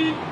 Andy.